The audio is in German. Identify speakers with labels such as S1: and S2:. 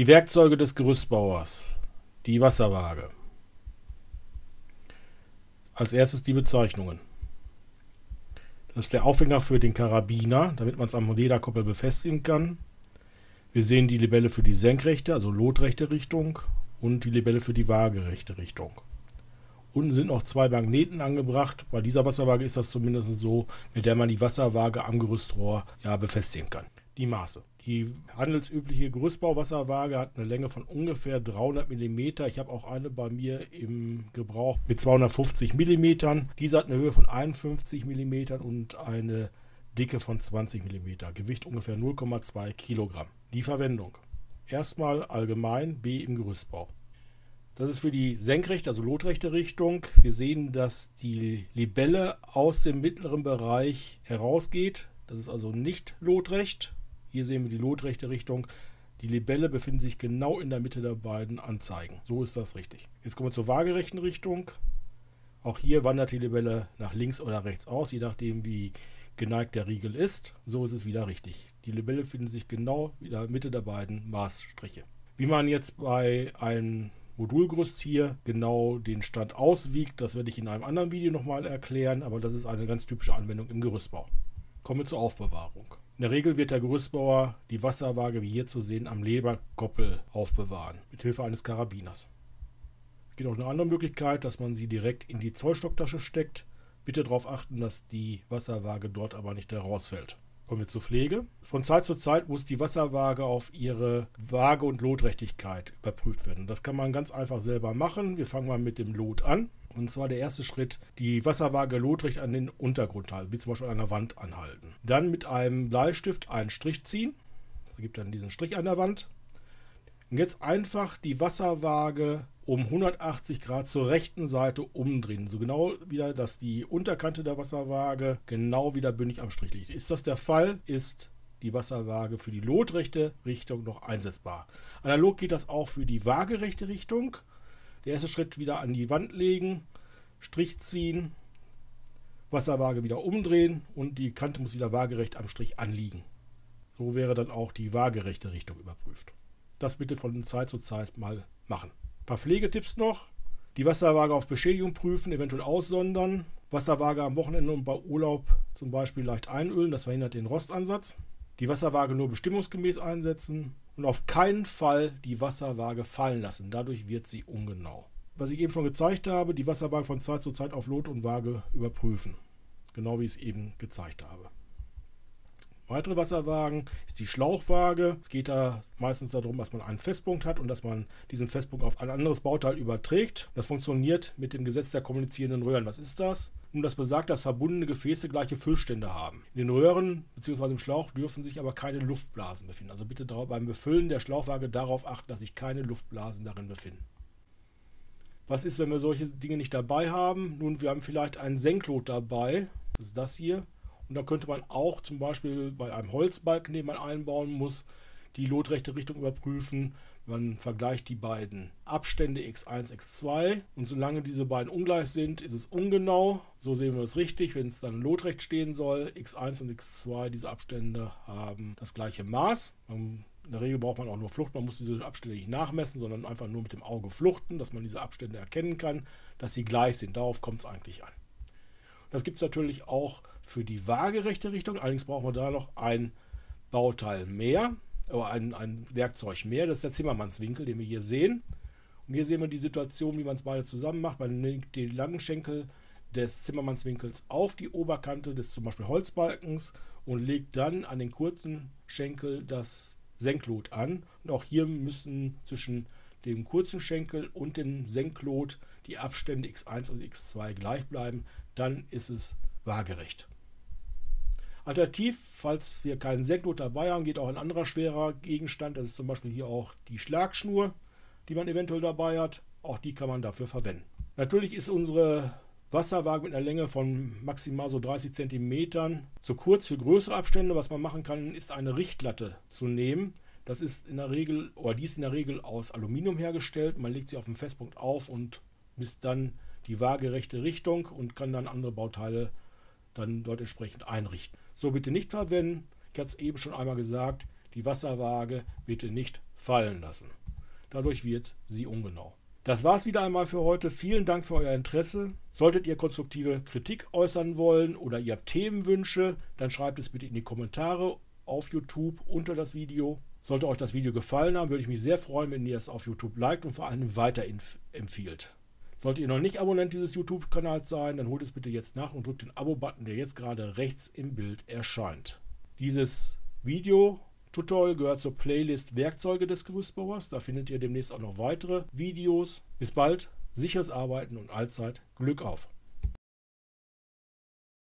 S1: Die Werkzeuge des Gerüstbauers. Die Wasserwaage. Als erstes die Bezeichnungen. Das ist der Aufhänger für den Karabiner, damit man es am Lederkoppel befestigen kann. Wir sehen die Libelle für die senkrechte, also lotrechte Richtung und die Libelle für die waagerechte Richtung. Unten sind noch zwei Magneten angebracht. Bei dieser Wasserwaage ist das zumindest so, mit der man die Wasserwaage am Gerüstrohr ja, befestigen kann. Die Maße. Die handelsübliche Gerüstbauwasserwaage hat eine Länge von ungefähr 300 mm. Ich habe auch eine bei mir im Gebrauch mit 250 mm. Diese hat eine Höhe von 51 mm und eine Dicke von 20 mm. Gewicht ungefähr 0,2 Kilogramm. Die Verwendung. Erstmal allgemein B im Gerüstbau. Das ist für die senkrechte, also lotrechte Richtung. Wir sehen, dass die Libelle aus dem mittleren Bereich herausgeht. Das ist also nicht lotrecht. Hier sehen wir die lotrechte Richtung. Die Libelle befindet sich genau in der Mitte der beiden Anzeigen. So ist das richtig. Jetzt kommen wir zur waagerechten Richtung. Auch hier wandert die Libelle nach links oder rechts aus, je nachdem wie geneigt der Riegel ist. So ist es wieder richtig. Die Libelle befindet sich genau in der Mitte der beiden Maßstriche. Wie man jetzt bei einem Modulgerüst hier genau den Stand auswiegt. Das werde ich in einem anderen Video nochmal erklären, aber das ist eine ganz typische Anwendung im Gerüstbau. Kommen wir zur Aufbewahrung. In der Regel wird der Gerüstbauer die Wasserwaage, wie hier zu sehen, am Leberkoppel aufbewahren, mit Hilfe eines Karabiners. Es gibt auch eine andere Möglichkeit, dass man sie direkt in die Zollstocktasche steckt. Bitte darauf achten, dass die Wasserwaage dort aber nicht herausfällt. Kommen wir zur Pflege. Von Zeit zu Zeit muss die Wasserwaage auf ihre Waage- und Lotrechtigkeit überprüft werden. Das kann man ganz einfach selber machen. Wir fangen mal mit dem Lot an. Und zwar der erste Schritt, die Wasserwaage lotrecht an den Untergrund halten, wie zum Beispiel an der Wand anhalten. Dann mit einem Bleistift einen Strich ziehen. Das gibt dann diesen Strich an der Wand. Und jetzt einfach die Wasserwaage um 180 Grad zur rechten Seite umdrehen. So genau wieder, dass die Unterkante der Wasserwaage genau wieder bündig am Strich liegt. Ist das der Fall, ist die Wasserwaage für die lotrechte Richtung noch einsetzbar. Analog geht das auch für die waagerechte Richtung. Der erste Schritt wieder an die Wand legen, Strich ziehen, Wasserwaage wieder umdrehen und die Kante muss wieder waagerecht am Strich anliegen. So wäre dann auch die waagerechte Richtung überprüft. Das bitte von Zeit zu Zeit mal machen paar Pflegetipps noch. Die Wasserwaage auf Beschädigung prüfen, eventuell aussondern. Wasserwaage am Wochenende und bei Urlaub zum Beispiel leicht einölen, das verhindert den Rostansatz. Die Wasserwaage nur bestimmungsgemäß einsetzen und auf keinen Fall die Wasserwaage fallen lassen. Dadurch wird sie ungenau. Was ich eben schon gezeigt habe, die Wasserwaage von Zeit zu Zeit auf Lot und Waage überprüfen. Genau wie ich es eben gezeigt habe. Weitere Wasserwagen ist die Schlauchwaage. Es geht da meistens darum, dass man einen Festpunkt hat und dass man diesen Festpunkt auf ein anderes Bauteil überträgt. Das funktioniert mit dem Gesetz der kommunizierenden Röhren. Was ist das? Nun, das besagt, dass verbundene Gefäße gleiche Füllstände haben. In den Röhren bzw. im Schlauch dürfen sich aber keine Luftblasen befinden. Also bitte beim Befüllen der Schlauchwaage darauf achten, dass sich keine Luftblasen darin befinden. Was ist, wenn wir solche Dinge nicht dabei haben? Nun, wir haben vielleicht einen Senklot dabei. Das ist das hier. Und da könnte man auch zum Beispiel bei einem Holzbalken, den man einbauen muss, die lotrechte Richtung überprüfen. Man vergleicht die beiden Abstände x1, x2 und solange diese beiden ungleich sind, ist es ungenau. So sehen wir es richtig, wenn es dann lotrecht stehen soll. x1 und x2, diese Abstände haben das gleiche Maß. In der Regel braucht man auch nur Flucht, man muss diese Abstände nicht nachmessen, sondern einfach nur mit dem Auge fluchten, dass man diese Abstände erkennen kann, dass sie gleich sind. Darauf kommt es eigentlich an. Das gibt es natürlich auch für die waagerechte Richtung. Allerdings brauchen wir da noch ein Bauteil mehr, oder ein, ein Werkzeug mehr. Das ist der Zimmermannswinkel, den wir hier sehen. Und hier sehen wir die Situation, wie man es beide zusammen macht. Man legt den langen Schenkel des Zimmermannswinkels auf die Oberkante des zum Beispiel Holzbalkens und legt dann an den kurzen Schenkel das Senklot an. Und auch hier müssen zwischen dem kurzen Schenkel und dem Senklot die Abstände x1 und x2 gleich bleiben dann ist es waagerecht. Alternativ, falls wir keinen Senklot dabei haben, geht auch ein anderer schwerer Gegenstand. Das ist zum Beispiel hier auch die Schlagschnur, die man eventuell dabei hat. Auch die kann man dafür verwenden. Natürlich ist unsere Wasserwaage mit einer Länge von maximal so 30 cm zu kurz für größere Abstände. Was man machen kann, ist eine Richtlatte zu nehmen. Das ist in der Regel, oder die ist in der Regel aus Aluminium hergestellt. Man legt sie auf den Festpunkt auf und misst dann die waagerechte Richtung und kann dann andere Bauteile dann dort entsprechend einrichten. So bitte nicht verwenden. Ich hatte es eben schon einmal gesagt, die Wasserwaage bitte nicht fallen lassen. Dadurch wird sie ungenau. Das war's wieder einmal für heute. Vielen Dank für euer Interesse. Solltet ihr konstruktive Kritik äußern wollen oder ihr habt Themenwünsche, dann schreibt es bitte in die Kommentare auf YouTube unter das Video. Sollte euch das Video gefallen haben, würde ich mich sehr freuen, wenn ihr es auf YouTube liked und vor allem weiterempfiehlt. Solltet ihr noch nicht Abonnent dieses YouTube-Kanals sein, dann holt es bitte jetzt nach und drückt den Abo-Button, der jetzt gerade rechts im Bild erscheint. Dieses Video Tutorial gehört zur Playlist Werkzeuge des Gerüstbauers. Da findet ihr demnächst auch noch weitere Videos. Bis bald, sicheres Arbeiten und allzeit Glück auf!